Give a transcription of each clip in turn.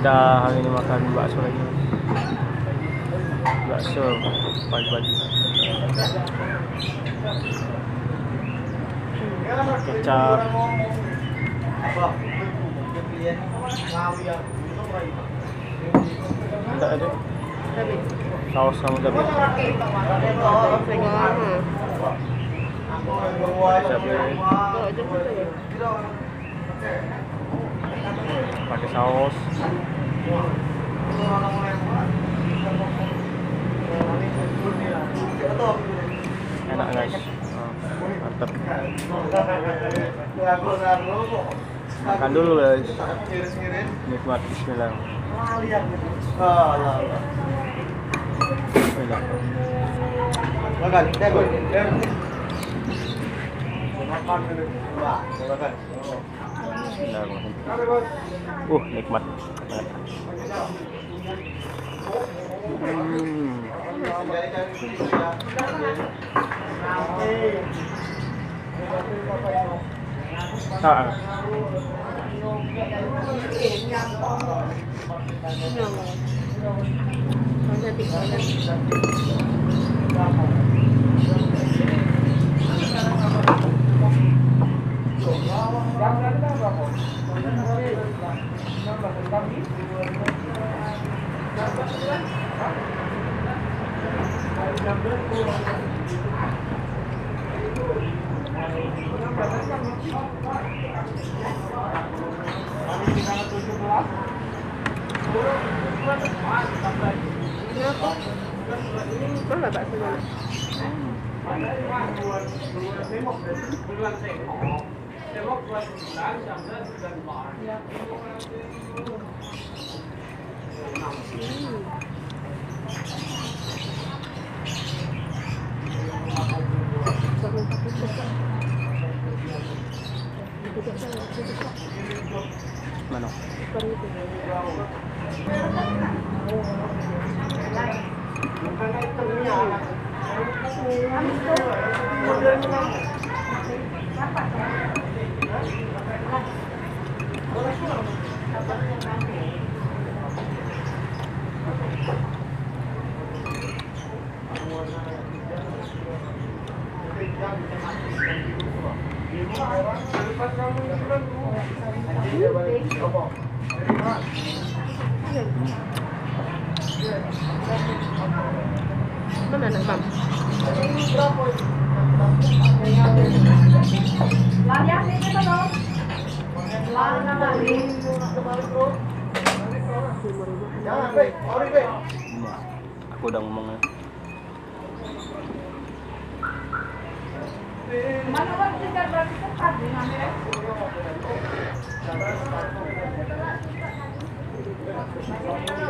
kita hari ini makan bakso lagi. Bakso pagi-pagi. Kecap. Tidak ada? Saus sama cabai. Cabai. Pakai saus enak guys. Ah, mantap. Makan dulu guys. Nikmat Bismillah. Assalamualaikum. Uh, nikmat. Hmm. Ah. rất là bạn mình Thank you. Bakso mana? Mana? Mana nak bang? Aku udah ngomongnya. Thank you.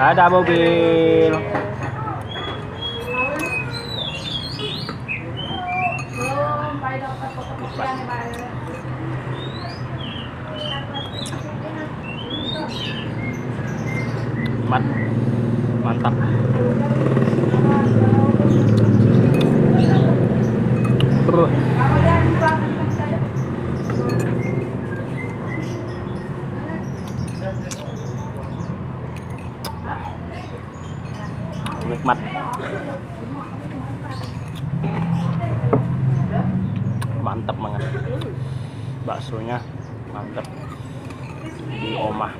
Ada mobil. Mat. Mantap. Bro. Nikmat. Mantap banget. Baksonya mantap. Di omah.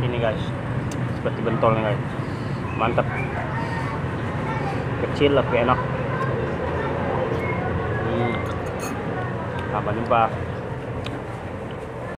Ini guys. Seperti bentol nih guys. Mantap. Kecil tapi enak. Hmm. Sampai jumpa.